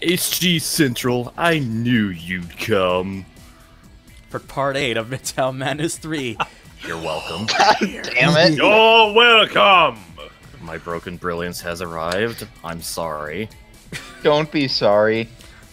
HG Central, I knew you'd come. For part 8 of Midtown Madness 3. You're welcome. Damn it. You're welcome. My broken brilliance has arrived. I'm sorry. Don't be sorry. I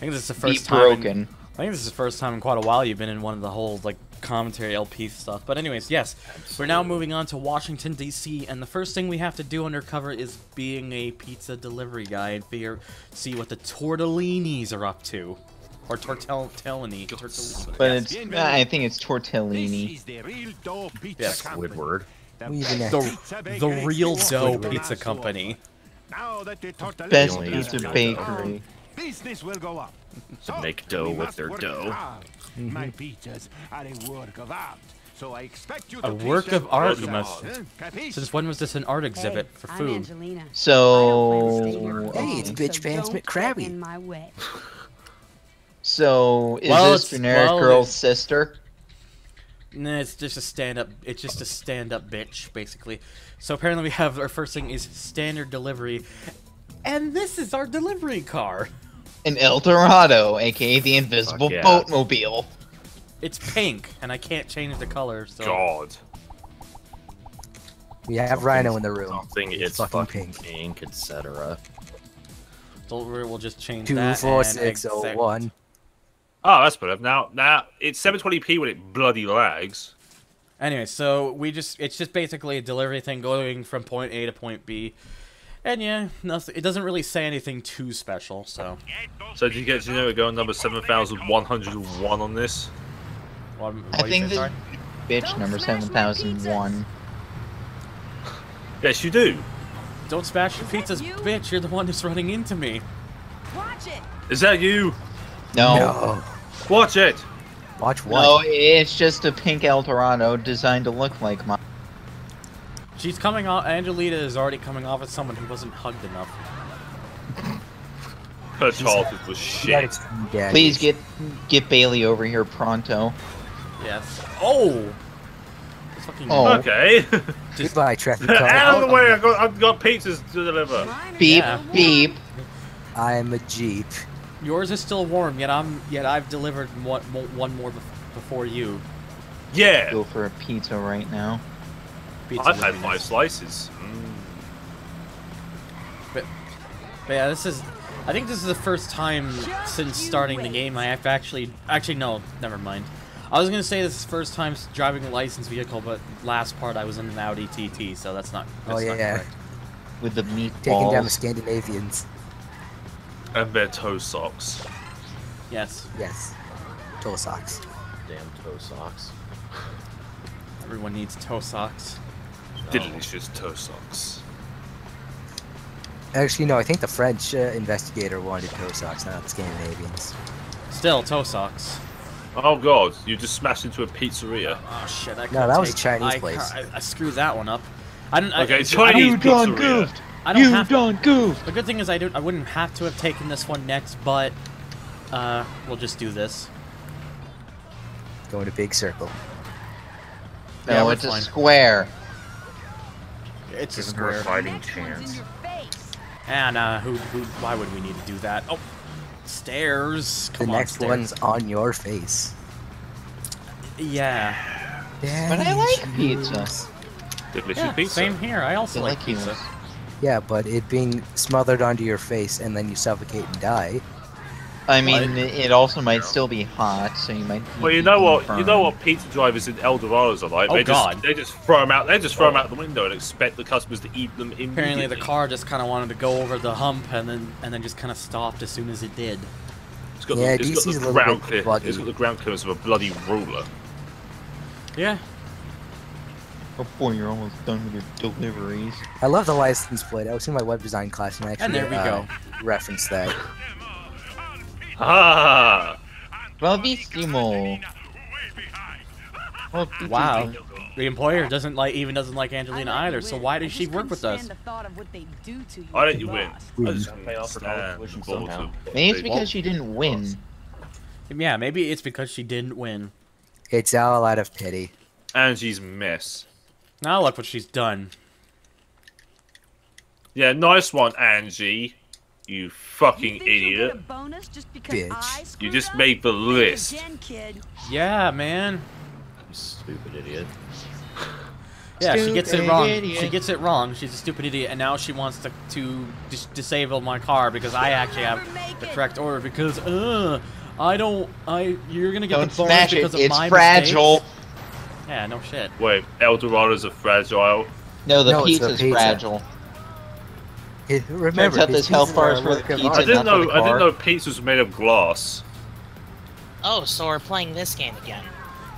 think this is the Be first time. in- broken. I think this is the first time in quite a while you've been in one of the whole like commentary LP stuff. But anyways, yes, we're now moving on to Washington D.C. and the first thing we have to do undercover is being a pizza delivery guy and figure see what the tortellinis are up to, or tortellini. tortellini. But it's, I think it's tortellini. Yes, Squidward. We even have the the real dough pizza company. Now that the tortellini Best pizza is bakery. business will go up. To make dough with their dough. hard. Mm-hmm. My pizzas are a work of art. So I expect you to A please work of art, you must- Since when was this an art exhibit for I'm food? Angelina. So, Hey, it's bitch Vance don't McCrabby. get in my way. so is Well, this it's- generic well, girl's it- sister? Nah, it's just a stand-up. It's just a stand-up bitch, basically. So apparently, we have our first thing is standard delivery, and this is our delivery car. An El Dorado, aka the invisible yeah. boatmobile. It's pink, and I can't change the color. So God. We have Rhino in the room. Something it's fucking fucking, pink. pink, etc. so we'll just change Two that. four and six oh exact- one. Oh, that's better. Now, now it's 720p when it bloody lags. Anyway, so we just—it's just basically a delivery thing going from point A to point B, and yeah, nothing. It doesn't really say anything too special. So So did you get to know we're going number 7,101 on this? what, I think you say, this sorry? bitch number 7001. Yes, you do. Don't smash your pizzas, you? bitch! You're the one who's running into me. Watch it. Is that you? No. No. Watch it. Watch what? No, it's just a pink El Dorado designed to look like mine. She's coming off. Angelita is already coming off as someone who wasn't hugged enough. Her childhood was You gotta shit. explain. Please get get Bailey over here pronto. Yes. Oh. It's fucking. Oh. Okay. Goodbye, traffic car. Out of the oh, way, I've got, I've got pizzas to deliver. Beep Yeah. beep. I'm a Jeep. Yours is still warm, yet I'm yet I've delivered one, one more before you. Yeah. Go for a pizza right now. Pizza I've had five nice. slices. Mm. But yeah, this is. I think this is the first time since starting the game I have actually. Actually, no, never mind. I was gonna say this is the first time driving a licensed vehicle, but last part I was in an Audi TT, so that's not. Oh, That's not yeah. correct. With the meat Taking down the. Scandinavians. And their toe socks. Yes, Yes. Toe socks. Damn toe socks. everyone needs toe socks. Delicious toe socks. Actually, no, I think the French uh, investigator wanted toe socks, not the Scandinavians. Still, toe socks. Oh god, you just smashed into a pizzeria. Oh shit! I No, couldn't that was a Chinese I, place. I, I screwed that one up. I didn't. I, Okay, I, Chinese You done pizzeria. goofed. I don't You have. done goofed. The good thing is I don't. I wouldn't have to have taken this one next, but uh, we'll just do this. Going to Big Circle. Yeah, No, we're it's a square. It's a her a square. fighting Next one's in chance. face. And uh, who, who? Why would we need to do that? Oh, stairs. The on, next stairs. one's on your face. Yeah. But I like pizza. Delicious Yeah. pizza. Same here. I also I like like pizza. Yeah, but it being smothered onto your face and then you suffocate and die. I mean, it also might still be hot, so you might. Well, you know what? You know what pizza drivers in El Dorados are like. Oh, they God. just they just throw them out. They just throw them out the window and expect the customers to eat them immediately. Apparently, the car just kind of wanted to go over the hump and then and then just kind of stopped as soon as it did. It's got Yeah, the, it's got the ground bit clear, buggy. It's got the ground clearance of a bloody ruler. Yeah. Oh boy, you're almost done with your deliveries. I love the license plate. I was in my web design class and I actually And there we uh, go. referenced that. Ah! Bravissimo. Oh, Wow. The employer doesn't like even doesn't like Angelina let you either. So why I does she work with us? stand the thought of what they do to you Why as don't you win? I just Pay off for college stand tuition bored somehow. Maybe it's because she didn't win. Yeah, maybe it's because she didn't win. It's all out of pity. Angie's miss. Now look what she's done. Yeah, nice one, Angie. You fucking You think you'll get a idiot. bonus just because Bitch. I You screwed just up? made the Think list. again, kid. Yeah, man. You stupid idiot. Yeah, she gets it wrong. idiot. She gets it wrong. She's a stupid idiot, and now she wants to to dis- disable my car because I actually have Never make the correct order. Because uh, I don't. I you're gonna get Don't the bonus smash it. because of It's my fragile. mistakes? Yeah, no shit. Wait, El Dorados are fragile. No, the No, it's pizza's pizza. fragile. It- remember, Turns out his this health pizzas is a for the pizza, I didn't know. I didn't know pizza was made of glass. Oh, so we're playing this game again.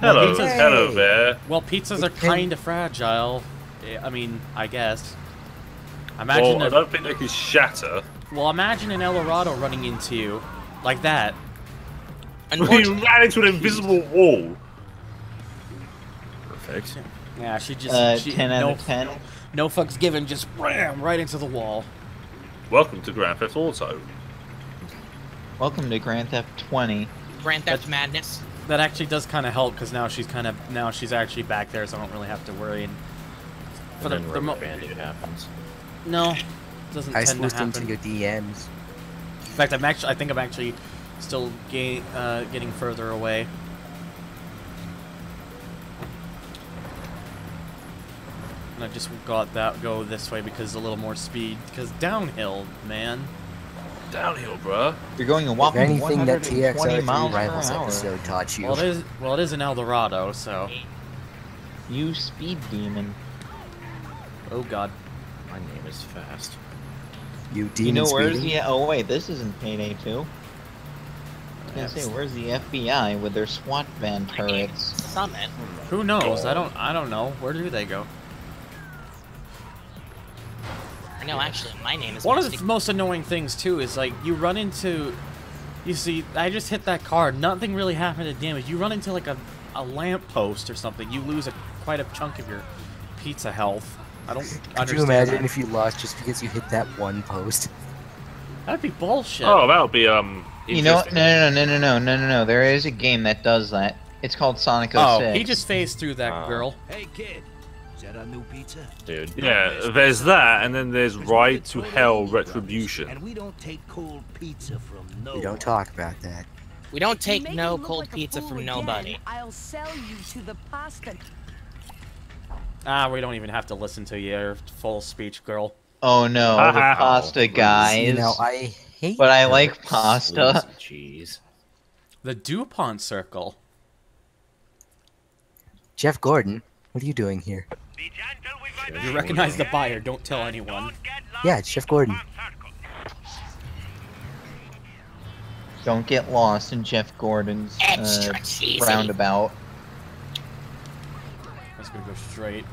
Well, Hello, pizza's- hello there. Well, pizzas are kind of fragile. Eh, I mean, I guess. Imagine Well, I a, don't think they can shatter. well, imagine an Eldorado running into you like that. We Unfortunately, ran into an invisible wall. Perfect. Yeah, she just Uh, she, 10 out no, of 10. no fucks given, just ram right into the wall. Welcome to Grand Theft Auto. Welcome to Grand Theft 20. Grand Theft Madness. That actually does kind of help because now she's kind of now she's actually back there, so I don't really have to worry. And for And the, then the rubber banding happens. no, doesn't I tend to swooped into happen. your DMs. In fact, I'm actually I think I'm actually still ga- uh, getting further away. And I just got that go this way because a little more speed. Because downhill, man. Downhill, bruh. You're going a If whopping anything that 120 TXR3 miles per Rivals hour. episode taught you. Well, it is. Well, it is an Eldorado, so. You speed demon. Oh God. My name is Fast. you You know where's speeding? the? Oh wait, this isn't Payday 2. I was gonna say, where's the FBI with their SWAT van turrets? Summit. Who knows? I don't. I don't know. Where do they go? No, actually, my name is One of the most annoying things too is like you run into. You see, I just hit that car. Nothing really happened to damage. You run into like a a lamp post or something. You lose a quite a chunk of your pizza health. I don't Could understand. you imagine that. if you lost just because you hit that one post? That'd be bullshit. Oh, that'll be um. You know, no, no, no, no, no, no, no, no. There is a game that does that. It's called Sonic 06. Oh, he just phased through that Oh. girl. Hey, kid. Is that a new pizza? Dude. Yeah, there's that, and then there's Ride to Hell Retribution. And we don't take cold pizza from no We don't talk about that. We don't take no cold like pizza from again, nobody. I'll sell you to the pasta. Ah, we don't even have to listen to your full speech, girl. Oh no, the pasta See, guys. now I hate. But I like pasta. Sleazy Cheese. The Dupont Circle. Jeff Gordon. What are you doing here? You recognize the buyer. Don't tell anyone. Yeah, it's Jeff Gordon. Don't get lost in Jeff Gordon's uh, Extra cheesy. roundabout. Let's go go straight.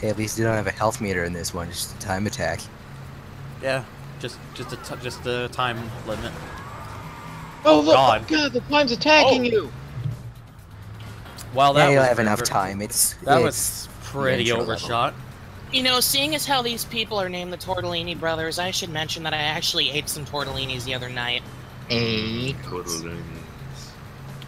Hey, at least you don't have a health meter in this one. Just a time attack. Yeah, just just a t- just a time limit. Oh look! God. God, the time's attacking Oh. you. Well, that yeah, you'll have enough time. It's That it's was pretty miniature level. overshot. You know, seeing as how these people are named the Tortellini brothers, I should mention that I actually ate some tortellinis the other night. A.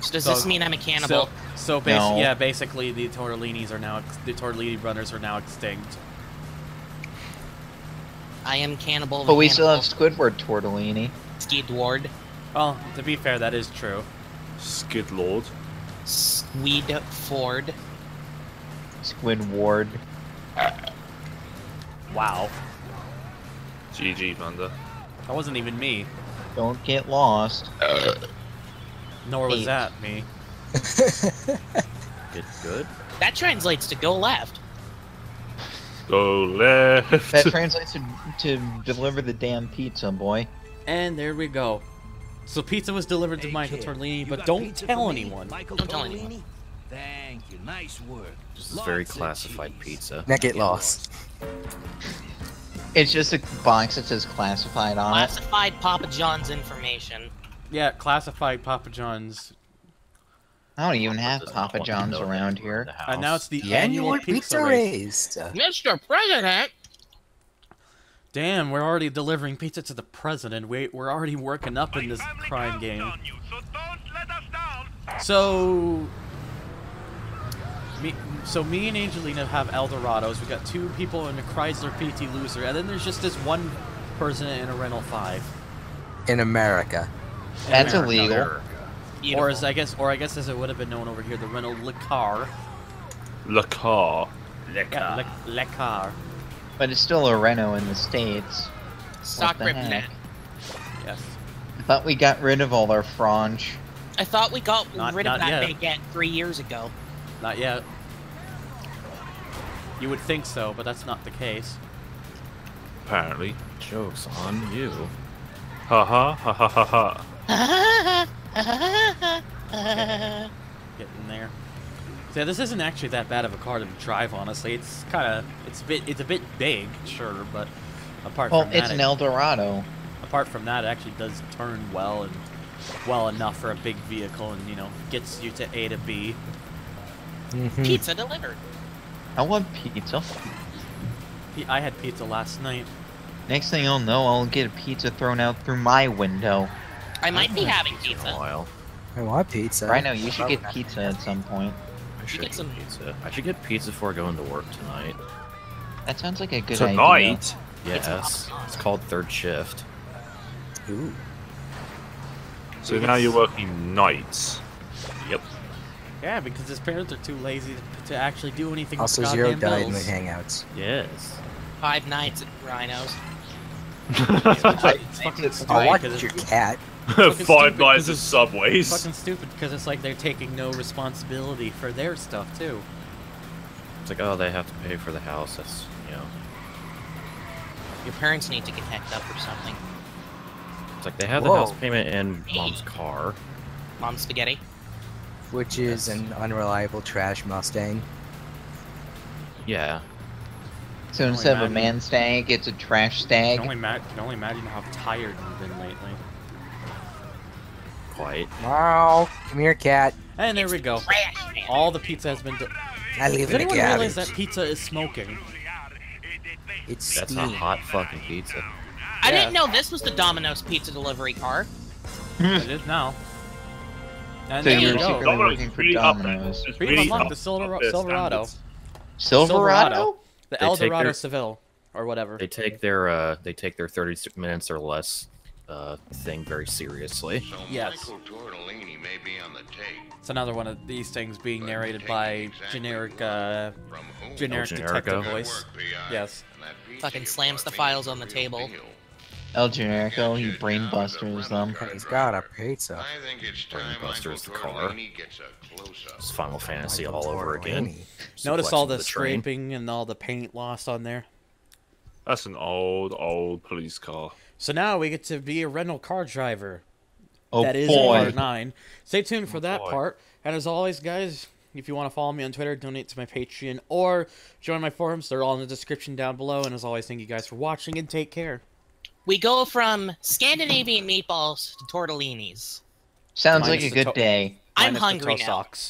So does So- this mean I'm a cannibal? So, so basi- No. yeah, basically the Tortellinis are now ex- the Tortellini brothers are now extinct. I am cannibal. But we still have Squidward tortellini. Squidward. Well, to be fair, that is true. Skid Lord. Squid Ford. Squidward. Wow, GG Thunder. that wasn't even me. Don't get lost. Nor was Eight. that me. Good, good. That translates to go left. Go left. That translates to, to deliver the damn pizza, boy. And there we go. So pizza was delivered to Hey, Michael kid, Tortellini, you but don't tell anyone. Michael Don't tell anyone. Thank you. Nice work. This is very Lots of classified cheese. pizza. Now get lost. It's just a box that says classified on it. Classified Papa John's information. Yeah, classified Papa John's. I don't even have Papa John's around here. And now it's the, The annual, annual pizza, pizza race. race. Mr. President! Damn, we're already delivering pizza to the president. We, we're already working up in this crime game. So, me, so me and Angelina have Eldorados. We got two people in a Chrysler PT Loser, and then there's just this one person in a Renault 5. In America. In That's America. illegal. Beautiful. Or as I guess, or I guess as it would have been known over here, the Renault Le Car. Le car. Yeah, Le, Le Car. But it's still a Renault in the States. Stock the rip heck? net. Yes. I thought we got rid of all our frange. I thought we got Not- rid not of that yet. baguette three years ago. Not yet. You would think so, but that's not the case. Apparently. Jokes on you. Ha ha ha ha ha ha. Getting there. So yeah, this isn't actually that bad of a car to drive. Honestly, it's kind of it's a bit it's a bit big, sure, but apart Well, from it's an it- Eldorado. apart from that, it actually does turn well and well enough for a big vehicle, and you know gets you to A to B. Mhm. Pizza delivered. I want pizza. I had pizza last night. Next thing I'll know, I'll get a pizza thrown out through my window. I might be having In a pizza. while. I want pizza. Right now, you should get pizza at some point. I should get get some- pizza. I should get pizza before going to work tonight. That sounds like a good idea. Tonight. Yes. It's called third shift. Ooh. So now you're working nights. Yep. Yeah, because his parents are too lazy to, to actually do anything. Also, with Zero goddamn died in the hangouts. Yes. Five nights at Rhinos. It's fucking It's stupid I'll watch 'cause your it's- cat. Fucking Five stupid nights 'cause of it's subways. fucking stupid because it's like they're taking no responsibility for their stuff too. It's like, oh, they have to pay for the house. That's, you know. Your parents need to get hecked up or something. It's like they have the house payment and mom's car. Mom's spaghetti. Which is an unreliable trash Mustang. Yeah. So instead of a Madden. man stag, it's a trash stag. can only, ma- can only imagine how tired you've been lately. Quite. Wow. Come here, cat. And there we go. Trash. All the pizza has been. De- I leave Does anyone garbage. realize that pizza is smoking? It's That's steam. a hot fucking pizza. I Yeah. didn't know this was the Domino's pizza delivery car. it is now. And So there you're we go. secretly Domino's working for really up there. Domino's. It's We've really unlocked the Silver- up Silverado. Silverado? The They El Dorado their- Seville or whatever. They take their uh they take their 30 s- minutes or less uh thing very seriously. So Yes. Michael Tortellini may be on the tape. It's another one of these things being narrated by generic, uh, From whom? generic Oh, detective Generico. voice. Yes. And that pizza Fucking slams the files on the table. deal. El Generico, he brainbusters them. He's got a pizza. I think it's time Brainbuster's the car. Gets a. It's Final Fantasy Michael all over again. Notice all the the scraping and all the paint lost on there. That's an old, old police car. So now we get to be a rental car driver. Oh that is boy. part nine. Stay tuned for Oh, that boy. part. And as always, guys, if you want to follow me on Twitter, donate to my Patreon, or join my forums, they're all in the description down below. And as always, thank you guys for watching and take care. We go from Scandinavian meatballs to tortellinis. Sounds Minus like a good to- day. I'm Minus hungry now. socks.